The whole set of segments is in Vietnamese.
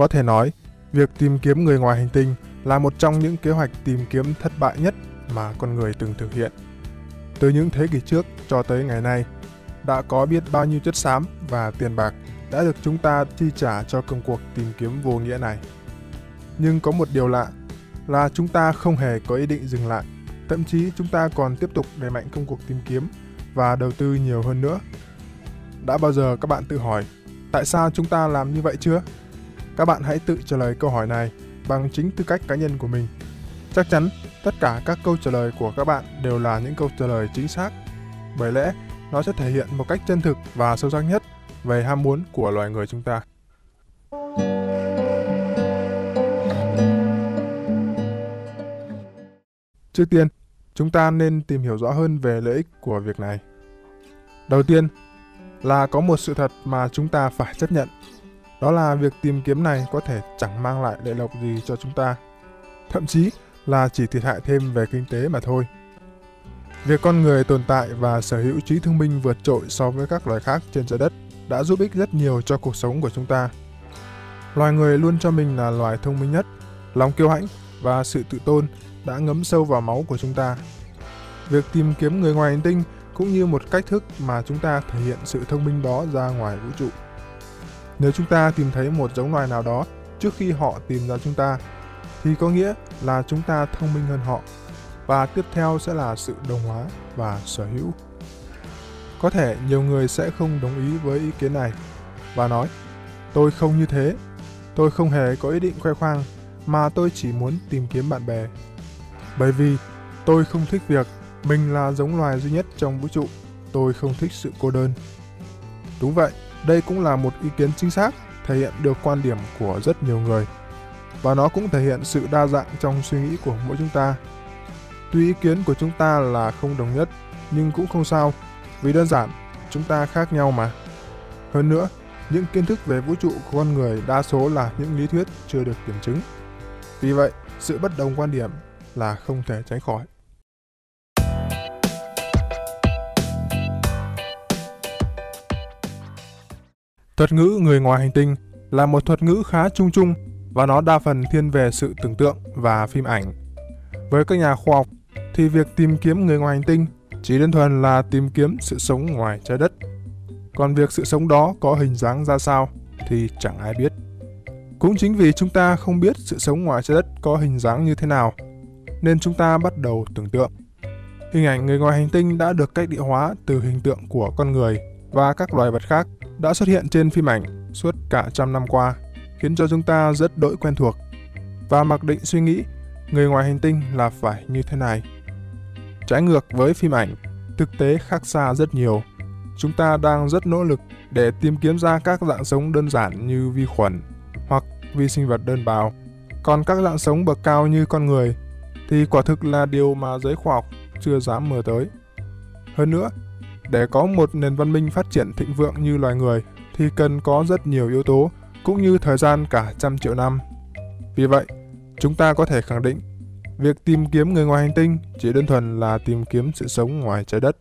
Có thể nói, việc tìm kiếm người ngoài hành tinh là một trong những kế hoạch tìm kiếm thất bại nhất mà con người từng thực hiện. Từ những thế kỷ trước cho tới ngày nay, đã có biết bao nhiêu chất xám và tiền bạc đã được chúng ta chi trả cho công cuộc tìm kiếm vô nghĩa này. Nhưng có một điều lạ là chúng ta không hề có ý định dừng lại, thậm chí chúng ta còn tiếp tục đẩy mạnh công cuộc tìm kiếm và đầu tư nhiều hơn nữa. Đã bao giờ các bạn tự hỏi tại sao chúng ta làm như vậy chưa? Các bạn hãy tự trả lời câu hỏi này bằng chính tư cách cá nhân của mình. Chắc chắn tất cả các câu trả lời của các bạn đều là những câu trả lời chính xác. Bởi lẽ nó sẽ thể hiện một cách chân thực và sâu sắc nhất về ham muốn của loài người chúng ta. Trước tiên, chúng ta nên tìm hiểu rõ hơn về lợi ích của việc này. Đầu tiên là có một sự thật mà chúng ta phải chấp nhận. Đó là việc tìm kiếm này có thể chẳng mang lại lợi lộc gì cho chúng ta. Thậm chí là chỉ thiệt hại thêm về kinh tế mà thôi. Việc con người tồn tại và sở hữu trí thông minh vượt trội so với các loài khác trên trái đất đã giúp ích rất nhiều cho cuộc sống của chúng ta. Loài người luôn cho mình là loài thông minh nhất, lòng kiêu hãnh và sự tự tôn đã ngấm sâu vào máu của chúng ta. Việc tìm kiếm người ngoài hành tinh cũng như một cách thức mà chúng ta thể hiện sự thông minh đó ra ngoài vũ trụ. Nếu chúng ta tìm thấy một giống loài nào đó trước khi họ tìm ra chúng ta, thì có nghĩa là chúng ta thông minh hơn họ. Và tiếp theo sẽ là sự đồng hóa và sở hữu. Có thể nhiều người sẽ không đồng ý với ý kiến này và nói, tôi không như thế, tôi không hề có ý định khoe khoang mà tôi chỉ muốn tìm kiếm bạn bè. Bởi vì tôi không thích việc mình là giống loài duy nhất trong vũ trụ, tôi không thích sự cô đơn. Đúng vậy, đây cũng là một ý kiến chính xác, thể hiện được quan điểm của rất nhiều người. Và nó cũng thể hiện sự đa dạng trong suy nghĩ của mỗi chúng ta. Tuy ý kiến của chúng ta là không đồng nhất, nhưng cũng không sao, vì đơn giản, chúng ta khác nhau mà. Hơn nữa, những kiến thức về vũ trụ của con người đa số là những lý thuyết chưa được kiểm chứng. Vì vậy, sự bất đồng quan điểm là không thể tránh khỏi. Thuật ngữ người ngoài hành tinh là một thuật ngữ khá chung chung và nó đa phần thiên về sự tưởng tượng và phim ảnh. Với các nhà khoa học thì việc tìm kiếm người ngoài hành tinh chỉ đơn thuần là tìm kiếm sự sống ngoài trái đất. Còn việc sự sống đó có hình dáng ra sao thì chẳng ai biết. Cũng chính vì chúng ta không biết sự sống ngoài trái đất có hình dáng như thế nào, nên chúng ta bắt đầu tưởng tượng. Hình ảnh người ngoài hành tinh đã được cách địa hóa từ hình tượng của con người và các loài vật khác đã xuất hiện trên phim ảnh suốt cả trăm năm qua, khiến cho chúng ta rất đỗi quen thuộc và mặc định suy nghĩ người ngoài hành tinh là phải như thế này. Trái ngược với phim ảnh, thực tế khác xa rất nhiều. Chúng ta đang rất nỗ lực để tìm kiếm ra các dạng sống đơn giản như vi khuẩn hoặc vi sinh vật đơn bào. Còn các dạng sống bậc cao như con người thì quả thực là điều mà giới khoa học chưa dám mơ tới. Hơn nữa, để có một nền văn minh phát triển thịnh vượng như loài người thì cần có rất nhiều yếu tố cũng như thời gian cả trăm triệu năm. Vì vậy, chúng ta có thể khẳng định việc tìm kiếm người ngoài hành tinh chỉ đơn thuần là tìm kiếm sự sống ngoài trái đất.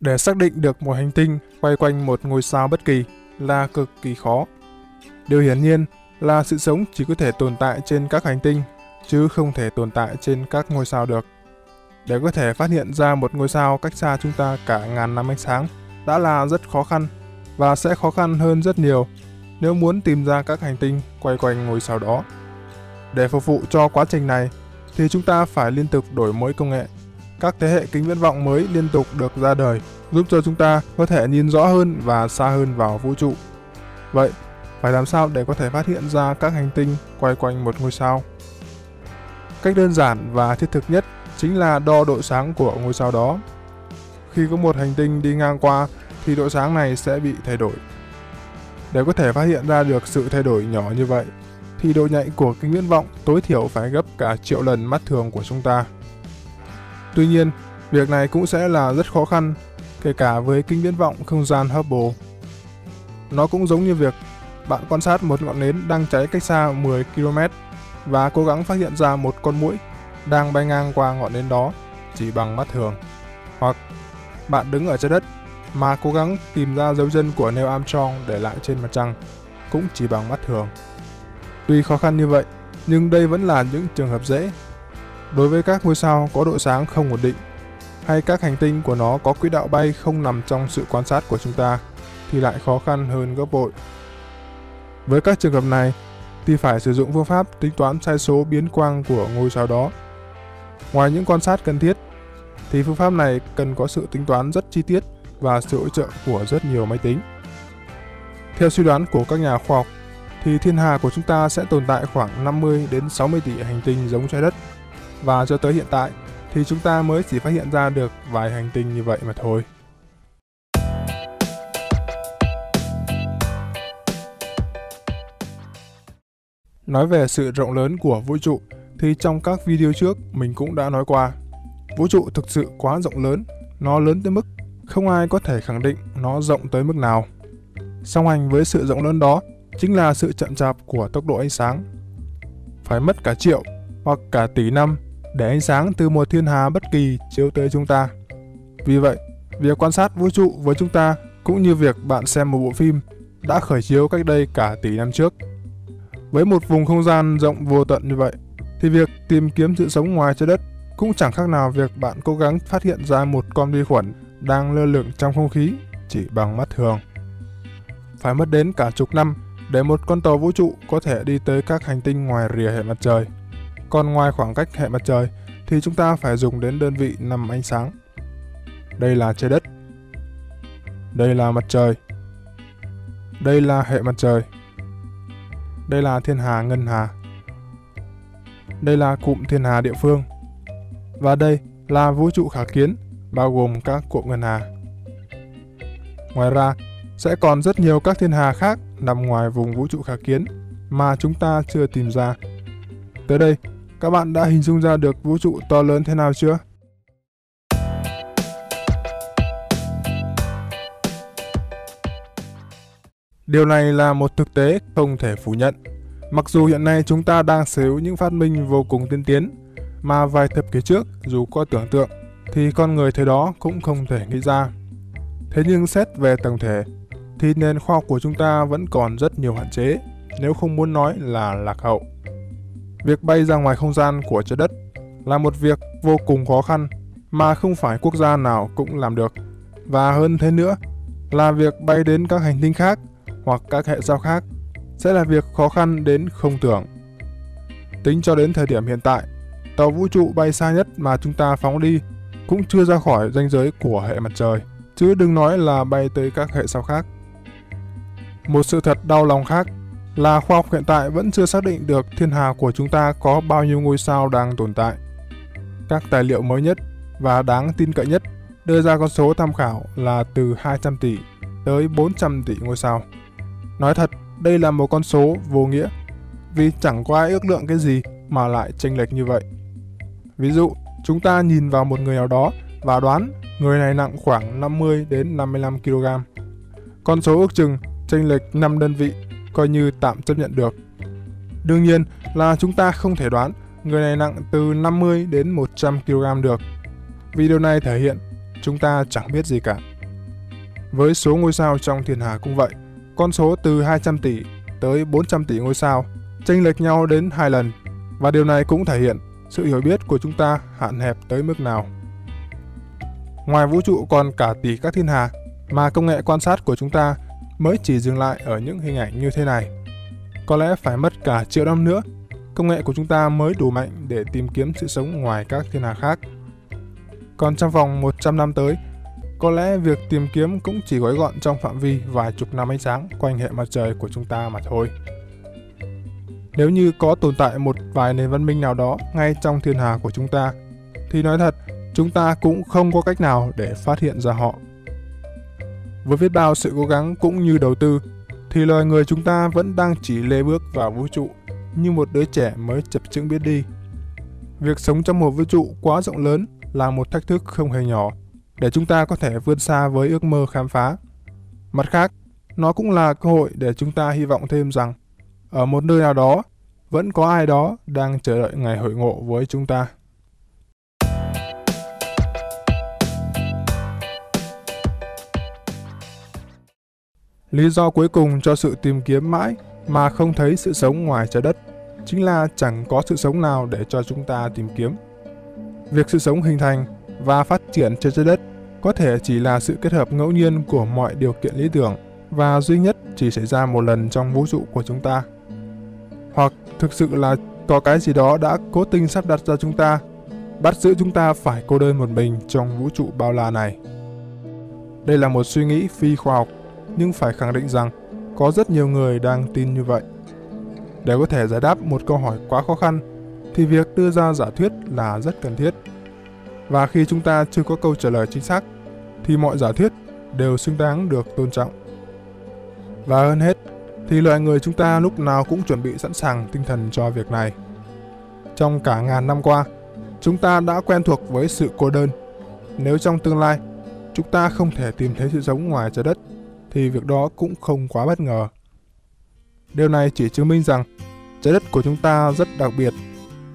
Để xác định được một hành tinh quay quanh một ngôi sao bất kỳ là cực kỳ khó. Điều hiển nhiên là sự sống chỉ có thể tồn tại trên các hành tinh, chứ không thể tồn tại trên các ngôi sao được. Để có thể phát hiện ra một ngôi sao cách xa chúng ta cả ngàn năm ánh sáng đã là rất khó khăn và sẽ khó khăn hơn rất nhiều nếu muốn tìm ra các hành tinh quay quanh ngôi sao đó. Để phục vụ cho quá trình này thì chúng ta phải liên tục đổi mới công nghệ. Các thế hệ kính viễn vọng mới liên tục được ra đời giúp cho chúng ta có thể nhìn rõ hơn và xa hơn vào vũ trụ. Vậy, phải làm sao để có thể phát hiện ra các hành tinh quay quanh một ngôi sao? Cách đơn giản và thiết thực nhất chính là đo độ sáng của ngôi sao đó. Khi có một hành tinh đi ngang qua thì độ sáng này sẽ bị thay đổi. Để có thể phát hiện ra được sự thay đổi nhỏ như vậy, thì độ nhạy của kính viễn vọng tối thiểu phải gấp cả triệu lần mắt thường của chúng ta. Tuy nhiên, việc này cũng sẽ là rất khó khăn, kể cả với kính viễn vọng không gian Hubble. Nó cũng giống như việc bạn quan sát một ngọn nến đang cháy cách xa 10 km và cố gắng phát hiện ra một con muỗi đang bay ngang qua ngọn nến đó chỉ bằng mắt thường. Hoặc bạn đứng ở trái đất mà cố gắng tìm ra dấu chân của Neil Armstrong để lại trên mặt trăng cũng chỉ bằng mắt thường. Tuy khó khăn như vậy, nhưng đây vẫn là những trường hợp dễ. Đối với các ngôi sao có độ sáng không ổn định, hay các hành tinh của nó có quỹ đạo bay không nằm trong sự quan sát của chúng ta, thì lại khó khăn hơn gấp bội. Với các trường hợp này, thì phải sử dụng phương pháp tính toán sai số biến quang của ngôi sao đó. Ngoài những quan sát cần thiết, thì phương pháp này cần có sự tính toán rất chi tiết và sự hỗ trợ của rất nhiều máy tính. Theo suy đoán của các nhà khoa học, thì thiên hà của chúng ta sẽ tồn tại khoảng 50 đến 60 tỷ hành tinh giống trái đất. Và cho tới hiện tại thì chúng ta mới chỉ phát hiện ra được vài hành tinh như vậy mà thôi. Nói về sự rộng lớn của vũ trụ thì trong các video trước mình cũng đã nói qua. Vũ trụ thực sự quá rộng lớn, nó lớn tới mức không ai có thể khẳng định nó rộng tới mức nào. Song hành với sự rộng lớn đó chính là sự chậm chạp của tốc độ ánh sáng. Phải mất cả triệu hoặc cả tỷ năm để ánh sáng từ một thiên hà bất kỳ chiếu tới chúng ta. Vì vậy, việc quan sát vũ trụ với chúng ta cũng như việc bạn xem một bộ phim đã khởi chiếu cách đây cả tỷ năm trước. Với một vùng không gian rộng vô tận như vậy, thì việc tìm kiếm sự sống ngoài trái đất cũng chẳng khác nào việc bạn cố gắng phát hiện ra một con vi khuẩn đang lơ lửng trong không khí chỉ bằng mắt thường. Phải mất đến cả chục năm để một con tàu vũ trụ có thể đi tới các hành tinh ngoài rìa hệ mặt trời. Còn ngoài khoảng cách hệ mặt trời thì chúng ta phải dùng đến đơn vị năm ánh sáng. Đây là trái đất. Đây là mặt trời. Đây là hệ mặt trời. Đây là thiên hà ngân hà. Đây là cụm thiên hà địa phương. Và đây là vũ trụ khả kiến, bao gồm các cụm ngân hà. Ngoài ra, sẽ còn rất nhiều các thiên hà khác nằm ngoài vùng vũ trụ khả kiến mà chúng ta chưa tìm ra. Tới đây, các bạn đã hình dung ra được vũ trụ to lớn thế nào chưa? Điều này là một thực tế không thể phủ nhận. Mặc dù hiện nay chúng ta đang sở hữu những phát minh vô cùng tiên tiến, mà vài thập kỷ trước dù có tưởng tượng thì con người thời đó cũng không thể nghĩ ra. Thế nhưng xét về tổng thể thì nền khoa học của chúng ta vẫn còn rất nhiều hạn chế, nếu không muốn nói là lạc hậu. Việc bay ra ngoài không gian của trái đất là một việc vô cùng khó khăn mà không phải quốc gia nào cũng làm được. Và hơn thế nữa là việc bay đến các hành tinh khác hoặc các hệ sao khác sẽ là việc khó khăn đến không tưởng. Tính cho đến thời điểm hiện tại, tàu vũ trụ bay xa nhất mà chúng ta phóng đi cũng chưa ra khỏi ranh giới của hệ mặt trời, chứ đừng nói là bay tới các hệ sao khác. Một sự thật đau lòng khác là khoa học hiện tại vẫn chưa xác định được thiên hà của chúng ta có bao nhiêu ngôi sao đang tồn tại. Các tài liệu mới nhất và đáng tin cậy nhất đưa ra con số tham khảo là từ 200 tỷ tới 400 tỷ ngôi sao. Nói thật, đây là một con số vô nghĩa, vì chẳng có ai ước lượng cái gì mà lại chênh lệch như vậy. Ví dụ, chúng ta nhìn vào một người nào đó và đoán người này nặng khoảng 50 đến 55 kg. Con số ước chừng chênh lệch 5 đơn vị coi như tạm chấp nhận được. Đương nhiên là chúng ta không thể đoán người này nặng từ 50 đến 100 kg được. Vì điều này thể hiện chúng ta chẳng biết gì cả. Với số ngôi sao trong thiên hà cũng vậy, con số từ 200 tỷ tới 400 tỷ ngôi sao chênh lệch nhau đến hai lần và điều này cũng thể hiện sự hiểu biết của chúng ta hạn hẹp tới mức nào. Ngoài vũ trụ còn cả tỷ các thiên hà mà công nghệ quan sát của chúng ta mới chỉ dừng lại ở những hình ảnh như thế này. Có lẽ phải mất cả triệu năm nữa, công nghệ của chúng ta mới đủ mạnh để tìm kiếm sự sống ngoài các thiên hà khác. Còn trong vòng 100 năm tới, có lẽ việc tìm kiếm cũng chỉ gói gọn trong phạm vi vài chục năm ánh sáng quanh hệ mặt trời của chúng ta mà thôi. Nếu như có tồn tại một vài nền văn minh nào đó ngay trong thiên hà của chúng ta, thì nói thật, chúng ta cũng không có cách nào để phát hiện ra họ. Với biết bao sự cố gắng cũng như đầu tư, thì loài người chúng ta vẫn đang chỉ lê bước vào vũ trụ như một đứa trẻ mới chập chững biết đi. Việc sống trong một vũ trụ quá rộng lớn là một thách thức không hề nhỏ để chúng ta có thể vươn xa với ước mơ khám phá. Mặt khác, nó cũng là cơ hội để chúng ta hy vọng thêm rằng ở một nơi nào đó vẫn có ai đó đang chờ đợi ngày hội ngộ với chúng ta. Lý do cuối cùng cho sự tìm kiếm mãi mà không thấy sự sống ngoài trái đất chính là chẳng có sự sống nào để cho chúng ta tìm kiếm. Việc sự sống hình thành và phát triển trên trái đất có thể chỉ là sự kết hợp ngẫu nhiên của mọi điều kiện lý tưởng và duy nhất chỉ xảy ra một lần trong vũ trụ của chúng ta. Hoặc thực sự là có cái gì đó đã cố tình sắp đặt ra chúng ta, bắt giữ chúng ta phải cô đơn một mình trong vũ trụ bao la này. Đây là một suy nghĩ phi khoa học, nhưng phải khẳng định rằng có rất nhiều người đang tin như vậy. Để có thể giải đáp một câu hỏi quá khó khăn, thì việc đưa ra giả thuyết là rất cần thiết. Và khi chúng ta chưa có câu trả lời chính xác, thì mọi giả thuyết đều xứng đáng được tôn trọng. Và hơn hết, thì loài người chúng ta lúc nào cũng chuẩn bị sẵn sàng tinh thần cho việc này. Trong cả ngàn năm qua, chúng ta đã quen thuộc với sự cô đơn. Nếu trong tương lai, chúng ta không thể tìm thấy sự sống ngoài trái đất, thì việc đó cũng không quá bất ngờ. Điều này chỉ chứng minh rằng trái đất của chúng ta rất đặc biệt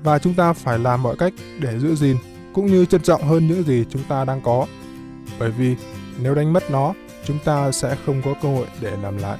và chúng ta phải làm mọi cách để giữ gìn cũng như trân trọng hơn những gì chúng ta đang có. Bởi vì nếu đánh mất nó, chúng ta sẽ không có cơ hội để làm lại.